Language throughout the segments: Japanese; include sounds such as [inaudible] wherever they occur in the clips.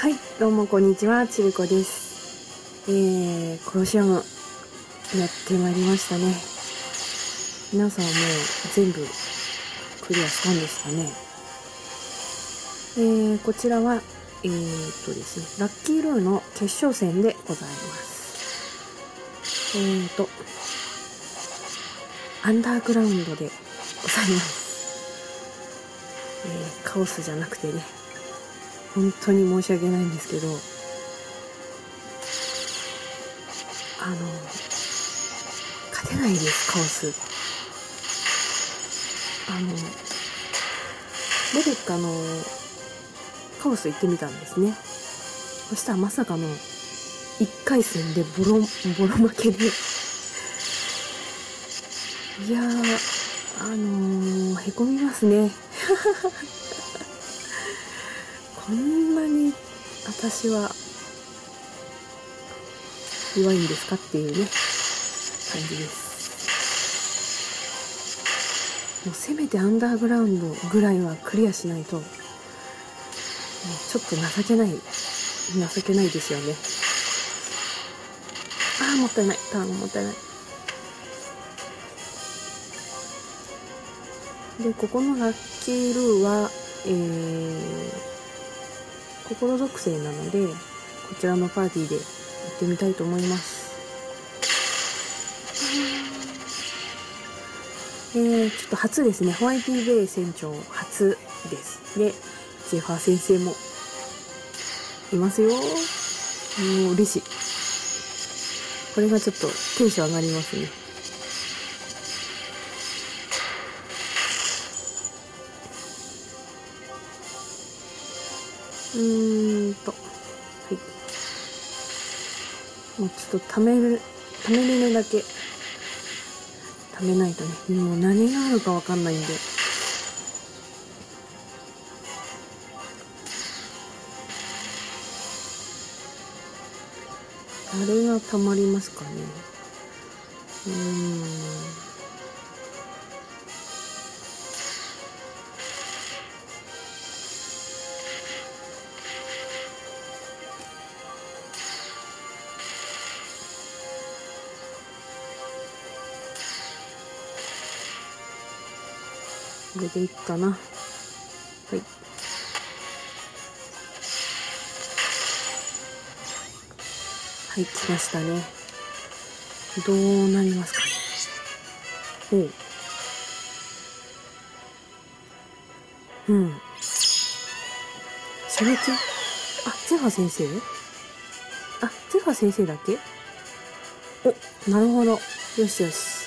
はい、どうもこんにちは、ちびこです。えー、コロシアム、やってまいりましたね。皆さんもう全部クリアしたんですかね？えー、こちらは、えー、っとですね、ラッキールーの決勝戦でございます。えーと、アンダーグラウンドでございます。えー、カオスじゃなくてね、本当に申し訳ないんですけど、あの、勝てないです、カオス。あの、レベッカのカオス行ってみたんですね。そしたらまさかの1回戦でボロ、ボロ負けで、いやー、あのー、へこみますね。こんなに私は弱いんですかっていうね、感じです。もうせめてアンダーグラウンドぐらいはクリアしないと、もうちょっと情けない、情けないですよね。ああ、もったいない。ターンもったいない。で、ここのラッキールーは、えー、心属性なので、こちらのパーティーで行ってみたいと思います。えー、ちょっと初ですね。ホワイティベイ船長初です。で、ジェファー先生もいますよ。もう嬉しい。これがちょっとテンション上がりますね。うーんと、はい。もうちょっとためる、ためれるだけ、ためないとね、もう何があるかわかんないんで。あれがたまりますかね。うーん。これでいいかな。はい。はい、来ましたね。どうなりますかね。おう。うん。射撃あ、ゼファ先生？あ、ゼファ先生だけ？お、なるほど。よしよし。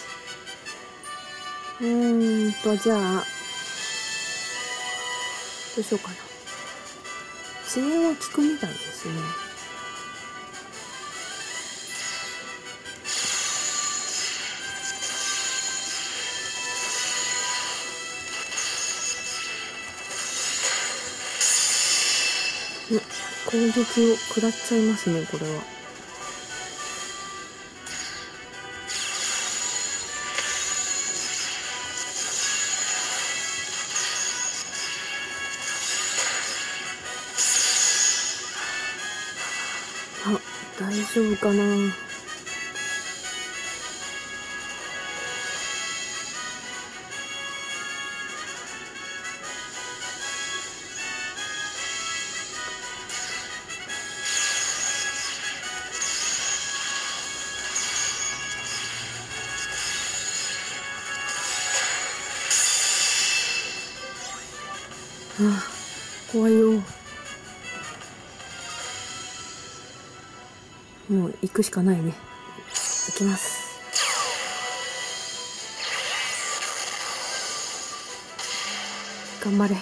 うんと、じゃあ、どうしようかな。知恵は効くみたいですね。ん攻撃を食らっちゃいますね、これは。大丈夫かな？ああ、怖いよ。もう行くしかないね。行きます。頑張れ。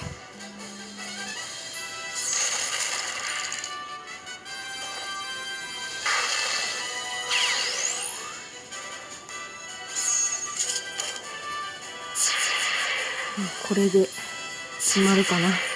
これで閉まるかな。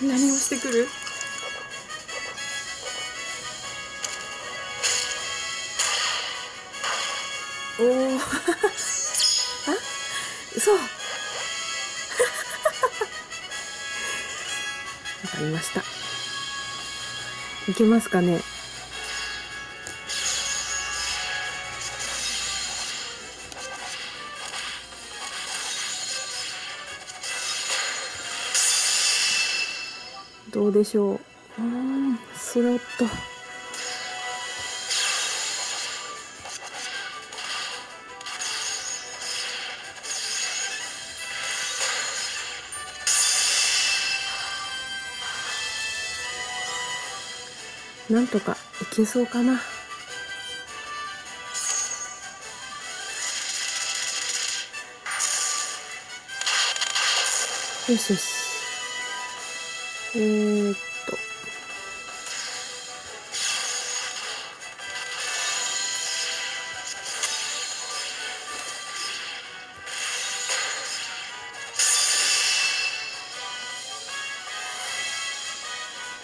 何をしてくる？おお [laughs] あ？嘘 [laughs] わかりました。いけますかね？どうでしょう。うんスロット。なんとかいけそうかな。よしよし。えー、っと。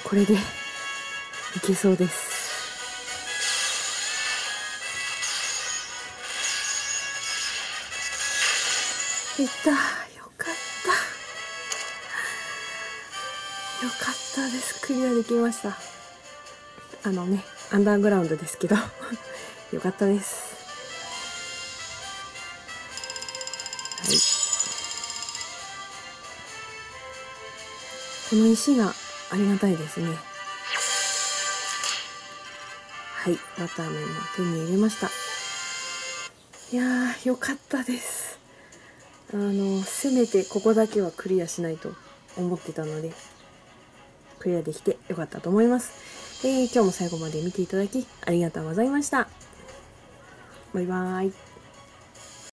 これでいけそうです。いった。よかったです。クリアできました。あのねアンダーグラウンドですけど。[laughs] よかったです。はい。この石がありがたいですね。はい。バター麺も手に入れました。いやーよかったです。あのせめてここだけはクリアしないと思ってたので。クリアできてよかったと思います、えー、今日も最後まで見ていただきありがとうございました。バイバーイ。